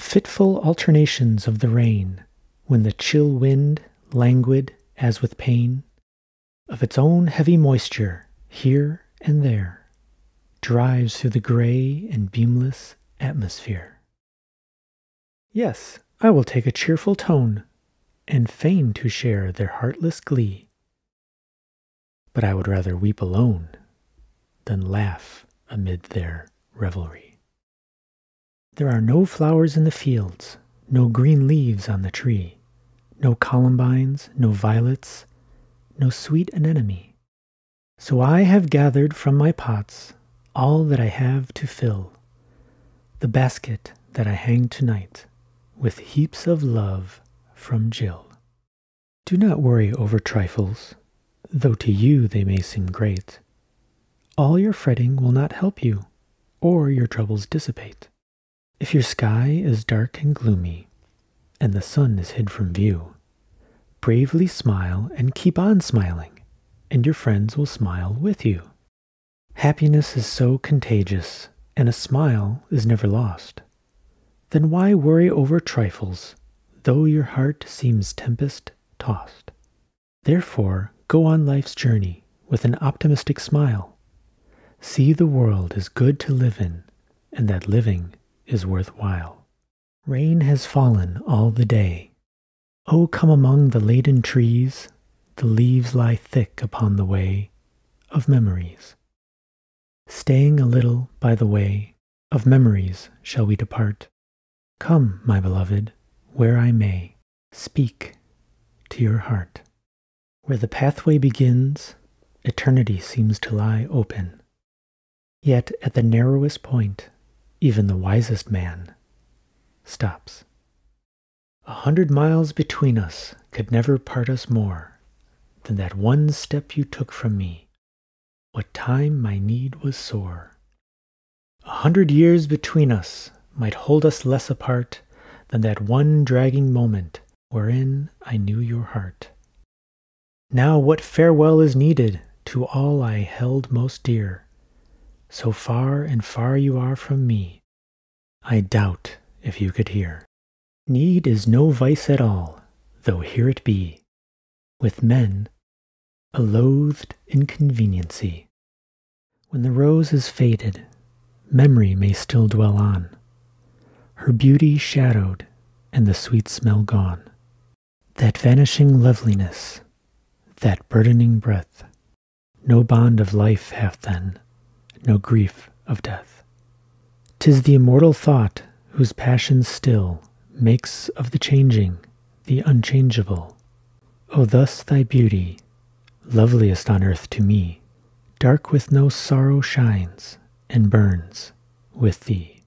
The fitful alternations of the rain, when the chill wind, languid as with pain, of its own heavy moisture, here and there, drives through the gray and beamless atmosphere. Yes, I will take a cheerful tone, and feign to share their heartless glee. But I would rather weep alone than laugh amid their revelry. There are no flowers in the fields, no green leaves on the tree, no columbines, no violets, no sweet anemone. So I have gathered from my pots all that I have to fill the basket that I hang tonight with heaps of love from Jill. Do not worry over trifles, though to you they may seem great. All your fretting will not help you, or your troubles dissipate. If your sky is dark and gloomy, and the sun is hid from view, bravely smile and keep on smiling, and your friends will smile with you. Happiness is so contagious, and a smile is never lost. Then why worry over trifles, though your heart seems tempest tossed? Therefore, go on life's journey with an optimistic smile. See the world is good to live in, and that living is worthwhile. Rain has fallen all the day. Oh, come among the laden trees, the leaves lie thick upon the way of memories. Staying a little by the way of memories shall we depart. Come, my beloved, where I may speak to your heart. Where the pathway begins, eternity seems to lie open. Yet at the narrowest point, even the wisest man stops. A hundred miles between us could never part us more than that one step you took from me what time my need was sore. A hundred years between us might hold us less apart than that one dragging moment wherein I knew your heart. Now what farewell is needed to all I held most dear? So far and far you are from me, I doubt if you could hear. Need is no vice at all, though here it be. With men a loathed inconveniency. When the rose is faded, memory may still dwell on, her beauty shadowed and the sweet smell gone. That vanishing loveliness, that burdening breath, no bond of life hath then, no grief of death. Tis the immortal thought whose passion still makes of the changing the unchangeable. O thus thy beauty loveliest on earth to me, dark with no sorrow shines and burns with thee.